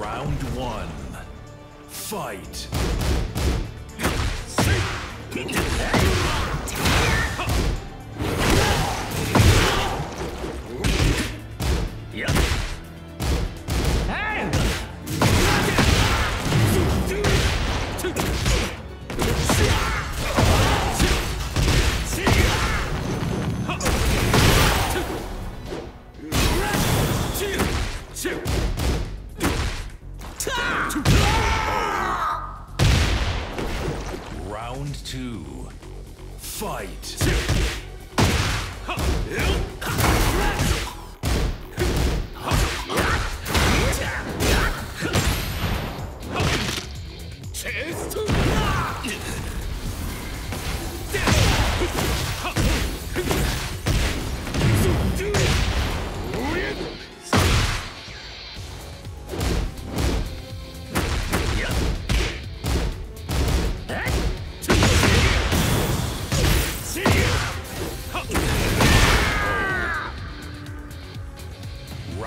Round one. Fight. Round two. Fight.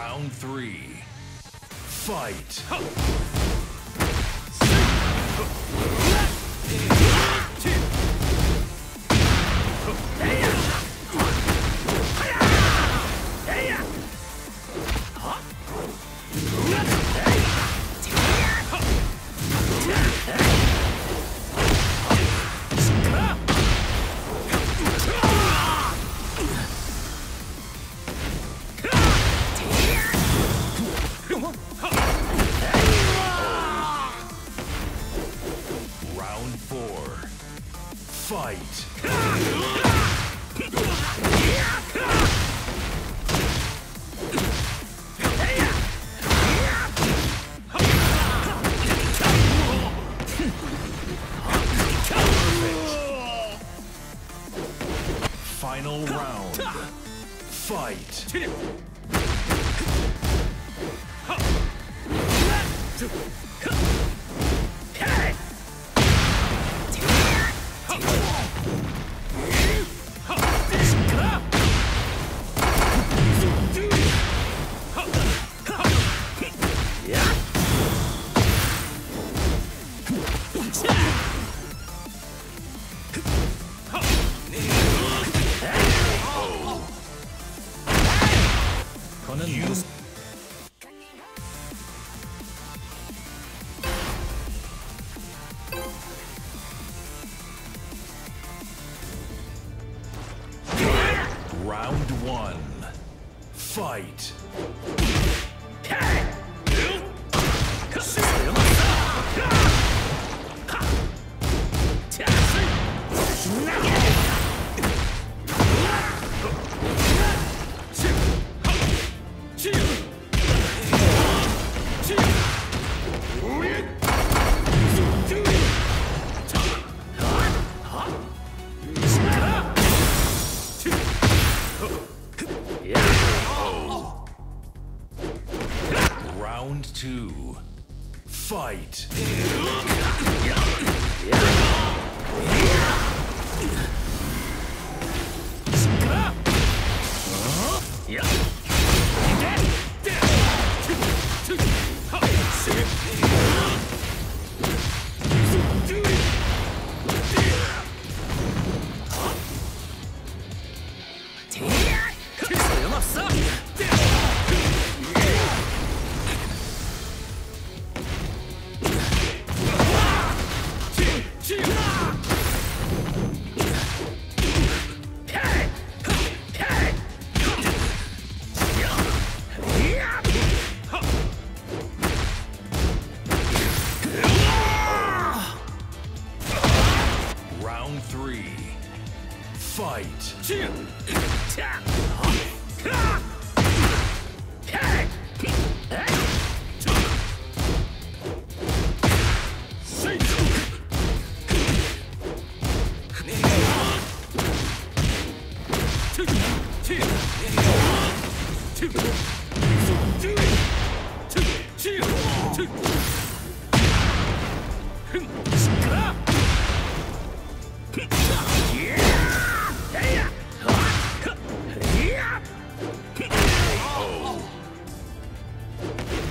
Round three. Fight. Round Fight. Final round. Fight. You Round one. Fight. Two. Fight. Round Fight! Two, two, two.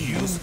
Use